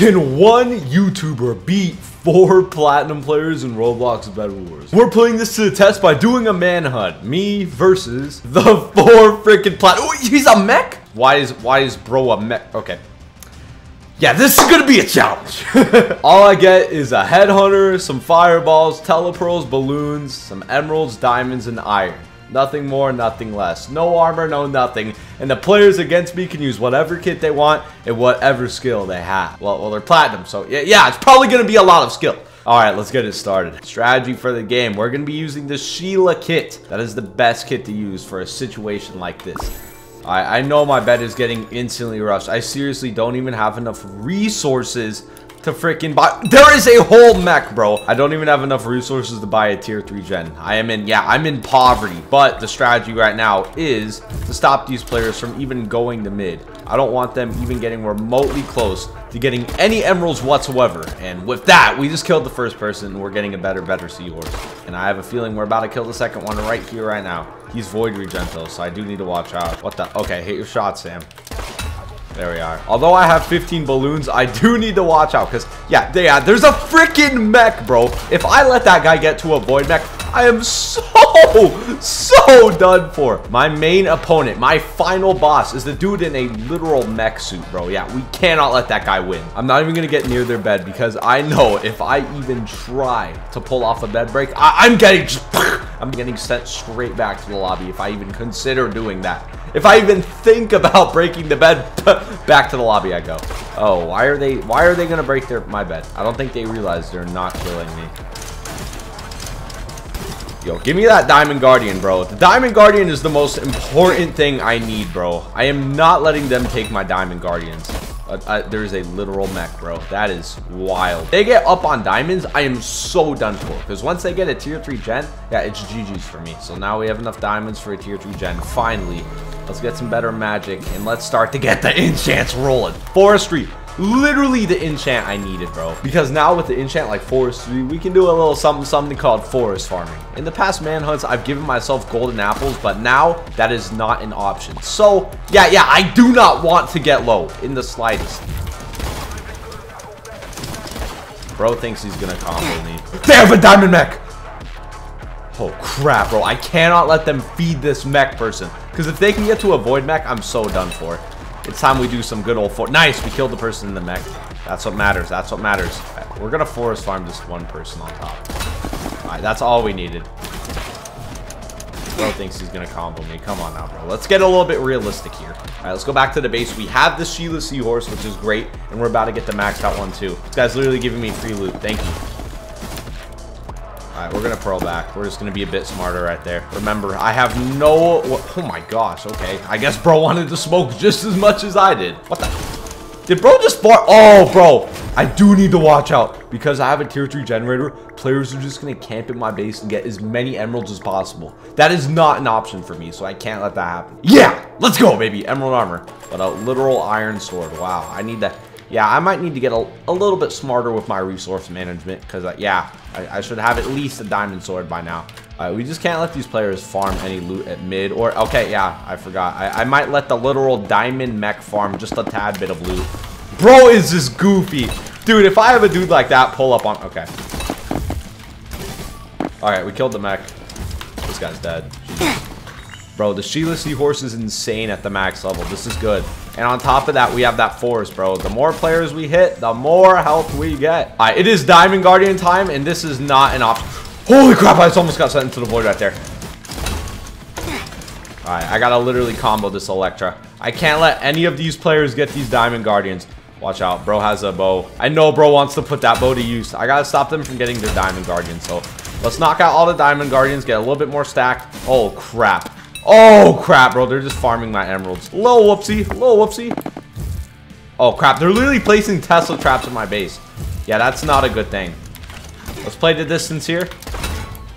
Can one YouTuber beat four platinum players in Roblox Bed Wars? We're putting this to the test by doing a manhunt. Me versus the four freaking platinum. Oh, he's a mech? Why is why is bro a mech? Okay. Yeah, this is gonna be a challenge. All I get is a headhunter, some fireballs, telepearls, balloons, some emeralds, diamonds, and iron. Nothing more, nothing less. No armor, no nothing. And the players against me can use whatever kit they want and whatever skill they have. Well, well they're platinum, so yeah, yeah, it's probably gonna be a lot of skill. Alright, let's get it started. Strategy for the game. We're going to be using the Sheila kit. That is the best kit to use for a situation like this. I, I know my bed is getting instantly rushed. I seriously don't even have enough resources to freaking buy. There is a whole mech, bro. I don't even have enough resources to buy a tier 3 gen. I am in, yeah, I'm in poverty. But the strategy right now is to stop these players from even going to mid. I don't want them even getting remotely close to getting any emeralds whatsoever. And with that, we just killed the first person. We're getting a better, better seahorse. And I have a feeling we're about to kill the second one right here, right now. He's void regen though, so I do need to watch out. What the? Okay, hit your shot, Sam. There we are. Although I have 15 balloons, I do need to watch out because, yeah, yeah, there's a freaking mech, bro. If I let that guy get to a void mech, I am so, so done for. My main opponent, my final boss, is the dude in a literal mech suit, bro. Yeah, we cannot let that guy win. I'm not even going to get near their bed because I know if I even try to pull off a bed break, I am getting I'm getting sent straight back to the lobby if I even consider doing that. If I even think about breaking the bed, back to the lobby I go. Oh, why are they, why are they to break their, my bed? I don't think they realize they're not killing me. Yo, give me that Diamond Guardian, bro. The Diamond Guardian is the most important thing I need, bro. I am not letting them take my Diamond Guardians. Uh, uh, there's a literal mech, bro. That is wild. They get up on diamonds, I am so done for. Because once they get a tier 3 gen, yeah, it's GG's for me. So now we have enough diamonds for a tier 3 gen. Finally, let's get some better magic. And let's start to get the enchants rolling. Forestry, literally the enchant I needed, bro. Because now with the enchant like forestry, we can do a little something, something called forest farming. In the past manhunts, I've given myself golden apples, but now that is not an option. So, yeah, yeah, I do not want to get low in the slightest. Bro thinks he's gonna combo me. They have a diamond mech! Oh crap, bro. I cannot let them feed this mech person. Because if they can get to a void mech, I'm so done for. It's time we do some good old for- Nice! We killed the person in the mech. That's what matters. That's what matters. We're gonna forest farm this one person on top. Alright, that's all we needed. Bro thinks he's gonna combo me. Come on now, bro. Let's get a little bit realistic here. Alright, let's go back to the base. We have the Sheila Seahorse, which is great, and we're about to get the maxed out one too. This guy's literally giving me free loot. Thank you. Alright, we're to pearl back. We're just to be a bit smarter right there. Remember, I have no... Oh my gosh, okay. I guess bro wanted to smoke just as much as I did. What the... Did bro just fart? Oh, bro. I do need to watch out. Because I have a tier 3 generator, players are just to camp in my base and get as many emeralds as possible. That is not an option for me, so I can't let that happen. Yeah, let's go, baby. Emerald armor. But a literal iron sword. Wow, I need that yeah, I might need to get a, a little bit smarter with my resource management because, uh, yeah, I, I, should have at least a diamond sword by now. Uh, we just can't let these players farm any loot at mid or, okay, yeah, I forgot. I, I might let the literal diamond mech farm just a tad bit of loot. Bro is just goofy. Dude, if I have a dude like that pull up on, okay. All right, we killed the mech. This guy's dead. Bro, the Sheila Seahorse is insane at the max level. This is good. And on top of that, we have that forest, bro. The more players we hit, the more health we get. All right, it is Diamond Guardian time, and this is not an option. Holy crap, I almost got sent into the void right there. All right, I gotta literally combo this Electra. I can't let any of these players get these Diamond Guardians. Watch out, bro has a bow. I know bro wants to put that bow to use. I gotta stop them from getting their Diamond Guardians. So let's knock out all the Diamond Guardians, get a little bit more stacked. Oh, crap. Oh, crap, bro. They're just farming my emeralds. Little whoopsie. Little whoopsie. Oh, crap. They're literally placing Tesla traps in my base. Yeah, that's not a good thing. Let's play the distance here.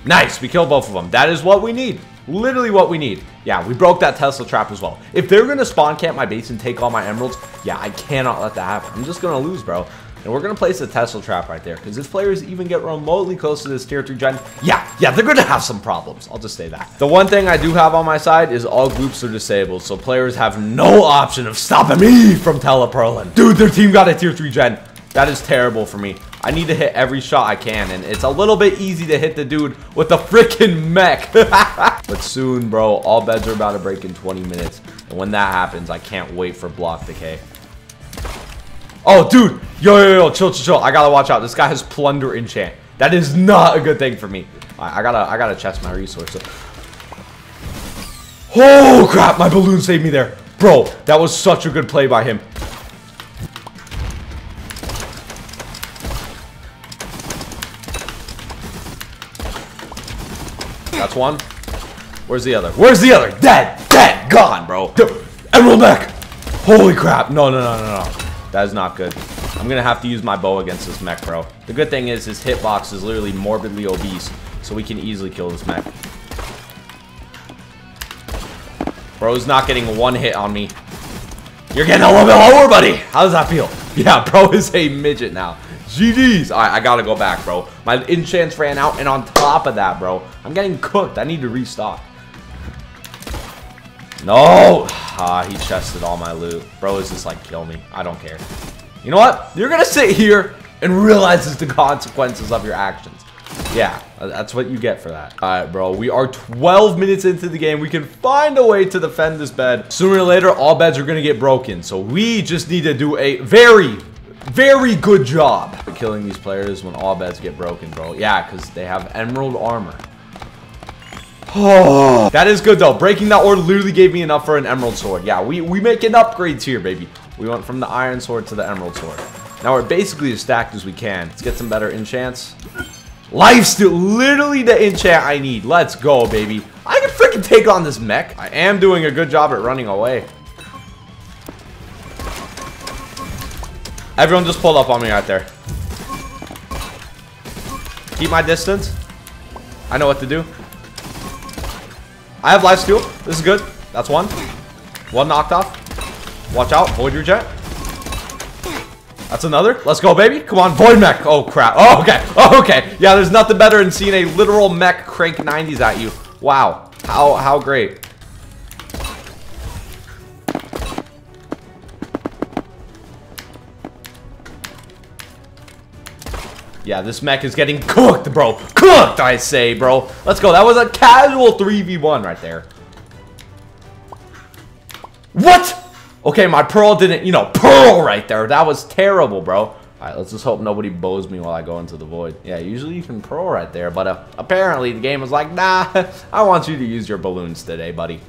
Nice. We killed both of them. That is what we need. Literally what we need. Yeah, we broke that Tesla trap as well. If they're going to spawn camp my base and take all my emeralds, yeah, I cannot let that happen. I'm just going to lose, bro. And we're going to place a Tesla trap right there. Because if players even get remotely close to this tier 3 gen, yeah, yeah, they're going to have some problems. I'll just say that. The one thing I do have on my side is all groups are disabled. So players have no option of stopping me from telepearling. Dude, their team got a tier 3 gen. That is terrible for me. I need to hit every shot I can, and it's a little bit easy to hit the dude with the freaking mech. but soon, bro, all beds are about to break in 20 minutes. And when that happens, I can't wait for block decay. Oh, dude. Yo, yo, yo, chill, chill, chill. I gotta watch out. This guy has plunder enchant. That is not a good thing for me. I, I gotta, I gotta chest my resources. Oh, crap. My balloon saved me there. Bro, that was such a good play by him. That's one. Where's the other? Where's the other? Dead! Dead! Gone, bro! Emerald mech! Holy crap! No, no, no, no, no. That is not good. I'm gonna have to use my bow against this mech, bro. The good thing is his hitbox is literally morbidly obese, so we can easily kill this mech. Bro's not getting one hit on me. You're getting a little bit lower, buddy. How does that feel? Yeah, bro is a midget now. GG's. All right, I gotta go back, bro. My enchants ran out, and on top of that, bro, I'm getting cooked. I need to restock. No! Ah, he chested all my loot. Bro is just like, kill me. I don't care. You know what? You're gonna sit here and realize the consequences of your actions. Yeah, that's what you get for that. All right, bro. We are 12 minutes into the game. We can find a way to defend this bed. Sooner or later, all beds are going to get broken. So we just need to do a very, very good job of killing these players when all beds get broken, bro. Yeah, because they have emerald armor. Oh, that is good, though. Breaking that order literally gave me enough for an emerald sword. Yeah, we, we making upgrades here, baby. We went from the iron sword to the emerald sword. Now we're basically as stacked as we can. Let's get some better enchants. Life steal, literally the enchant I need. Let's go, baby. I can freaking take on this mech. I am doing a good job at running away. Everyone just pulled up on me right there. Keep my distance. I know what to do. I have life steal. This is good. That's one. One knocked off. Watch out. Void your jet. That's another. Let's go, baby. Come on, Void Mech. Oh, crap. Oh, okay. Oh, okay. Yeah, there's nothing better than seeing a literal mech crank 90s at you. Wow. How, how great. Yeah, this mech is getting cooked, bro. Cooked, I say, bro. Let's go. That was a casual 3v1 right there. What? Okay, my pearl didn't, you know, pearl right there. That was terrible, bro. All right, let's just hope nobody bows me while I go into the void. Yeah, usually you can pearl right there, but uh, apparently the game was like, nah, I want you to use your balloons today, buddy.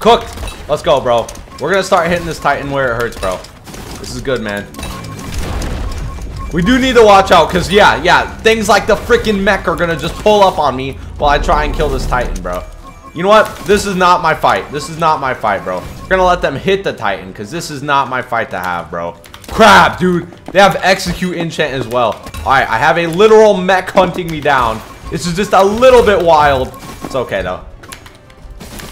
Cooked. Let's go, bro. We're going to start hitting this Titan where it hurts, bro. This is good, man. We do need to watch out, because, yeah, yeah, things like the freaking mech are going to just pull up on me while I try and kill this Titan, bro. You know what? This is not my fight. This is not my fight, bro. We're going to let them hit the Titan, because this is not my fight to have, bro. Crap, dude. They have execute enchant as well. All right, I have a literal mech hunting me down. This is just a little bit wild. It's okay, though.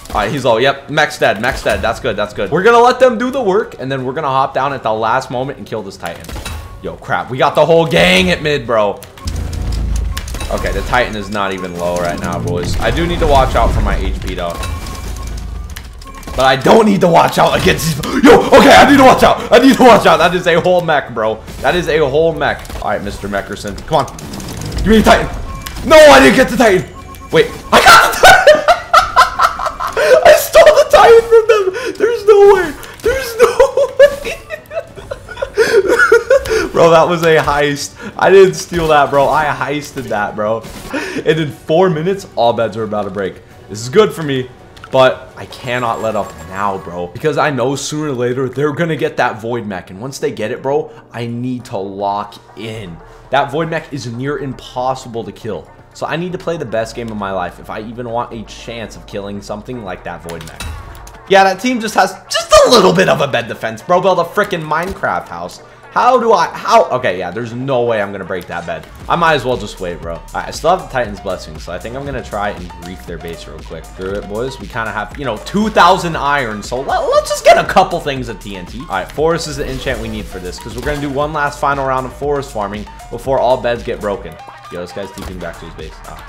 Alright, he's low. Yep, mech's dead. Mech's dead. That's good. That's good. We're gonna let them do the work, and then we're gonna hop down at the last moment and kill this Titan. Yo, crap. We got the whole gang at mid, bro. Okay, the Titan is not even low right now, boys. I do need to watch out for my HP, though. But I don't need to watch out against. Yo, okay, I need to watch out. I need to watch out. That is a whole mech, bro. That is a whole mech. All right, Mr. Meckerson. Come on. Give me the Titan. No, I didn't get the Titan. Wait, I got the Titan. I stole the Titan from them. There's no way. There's no way. Bro, that was a heist. I didn't steal that, bro. I heisted that, bro. And in four minutes, all beds are about to break. This is good for me. But I cannot let up now, bro. Because I know sooner or later, they're going to get that Void Mech. And once they get it, bro, I need to lock in. That Void Mech is near impossible to kill. So I need to play the best game of my life if I even want a chance of killing something like that Void Mech. Yeah, that team just has just a little bit of a bed defense, bro. Build a freaking Minecraft house. How do I, how, okay, yeah, there's no way I'm going to break that bed. I might as well just wait, bro. All right, I still have the Titan's Blessing, so I think I'm going to try and grief their base real quick. Through it, boys. We kind of have, you know, 2,000 iron, so let, us just get a couple things of TNT. All right, Forest is the enchant we need for this, because we're going to do one last final round of Forest farming before all beds get broken. Yo, this guy's TPing back to his base. Oh.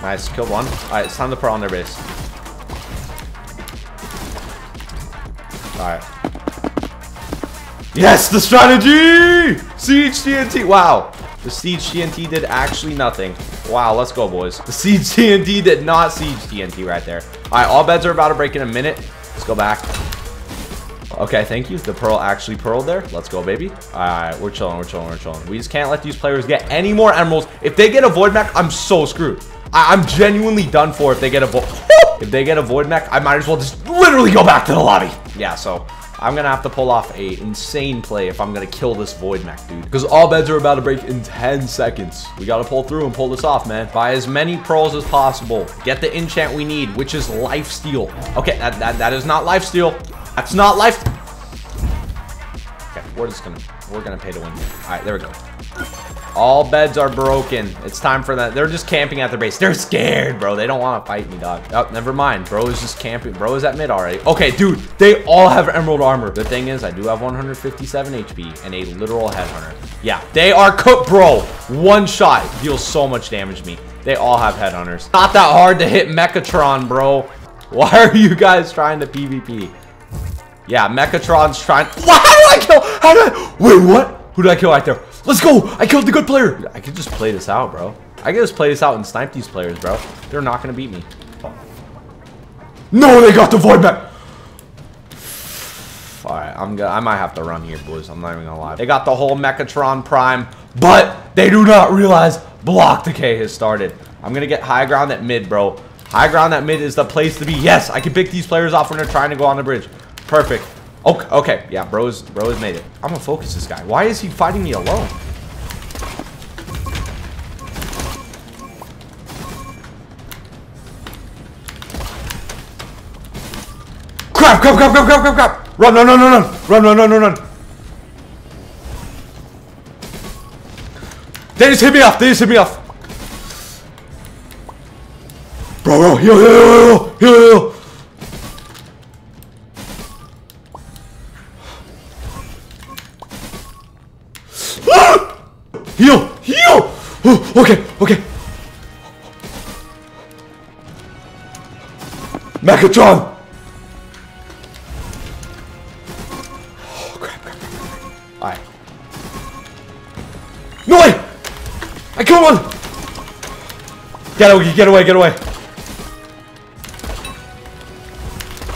Nice, killed one. Alright, it's time to put on their base. Alright. Yes, the strategy! Siege TNT. Wow. The Siege TNT did actually nothing. Wow, let's go, boys. The Siege TNT did not Siege TNT right there. All right, all beds are about to break in a minute. Let's go back. Okay, thank you. The Pearl actually pearled there. Let's go, baby. All right, we're chilling, we're chilling, we're chilling. We just can't let these players get any more emeralds. If they get a Void Mech, I'm so screwed. I am genuinely done for if they get a Void... If they get a Void Mech, I might as well just literally go back to the lobby. Yeah, so I'm gonna have to pull off a insane play if I'm gonna kill this Void Mech, dude. Because all beds are about to break in 10 seconds. We gotta pull through and pull this off, man. Buy as many pearls as possible. Get the enchant we need, which is life steal. Okay, that, that, that is not life steal. That's not life. Okay, we're just gonna, we're gonna pay to win. All right, there we go. All beds are broken. It's time for that. They're just camping at their base. They're scared, bro. They don't want to fight me, dog. Oh, never mind. Bro is just camping. Bro is at mid already. Okay, dude. They all have emerald armor. The thing is, I do have 157 HP and a literal headhunter. Yeah, they are cooked, bro. One shot deals so much damage to me. They all have headhunters. Not that hard to hit Mechatron, bro. Why are you guys trying to PvP? Yeah, Mechatron's trying. What? How do I kill? How did I? Wait, what? Who did I kill right there? Let's go! I killed the good player! I could just play this out, bro. I could just play this out and snipe these players, bro. They're not gonna beat me. No, they got the void back! Alright, I'm gonna I might have to run here, boys. I'm not even gonna lie. They got the whole Mechatron Prime, but they do not realize block decay has started. I'm gonna get high ground at mid, bro. High ground at mid is the place to be. Yes, I can pick these players off when they're trying to go on the bridge. Perfect. Okay, okay, yeah, bro's bro has made it. I'm gonna focus this guy. Why is he fighting me alone? Crap, crap, crap, crap, crap, crap, crap! Run, run, run, run, run! Run, run, run, run, run! They just hit me off! They just hit me off! Bro, bro, heal, heal, heal, heal, heal, heal! Okay, okay. Mechatron! Oh, crap, crap, crap. Alright. No way! I killed one! Get away, get away, get away.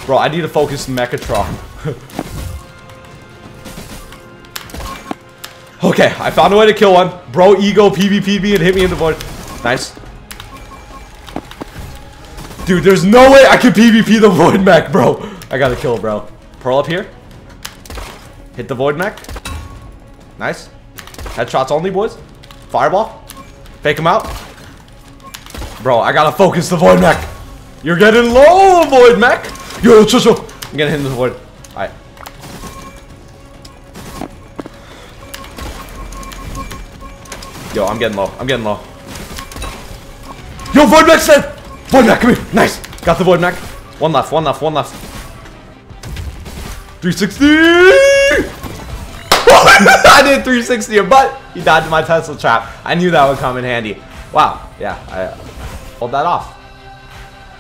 Bro, I need to focus Mechatron. Okay, I found a way to kill one. Bro, ego PvP'd me and hit me in the void. Nice. Dude, there's no way I can PvP the void mech, bro. I gotta kill bro. Pearl up here. Hit the void mech. Nice. Headshots only, boys. Fireball. Fake him out. Bro, I gotta focus the void mech. You're getting low, void mech. Yo, chill, chill. I'm gonna hit the void. Yo, I'm getting low. I'm getting low. Yo, Void Mech said! Void Mech, come here. Nice. Got the Void Mech. One left, one left, one left. 360! I did 360 but he died to my Tesla trap. I knew that would come in handy. Wow. Yeah, I pulled that off.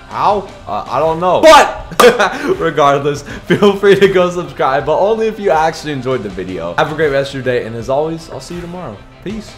How? Uh, I don't know. But regardless, feel free to go subscribe, but only if you actually enjoyed the video. Have a great rest of your day, and as always, I'll see you tomorrow. Peace.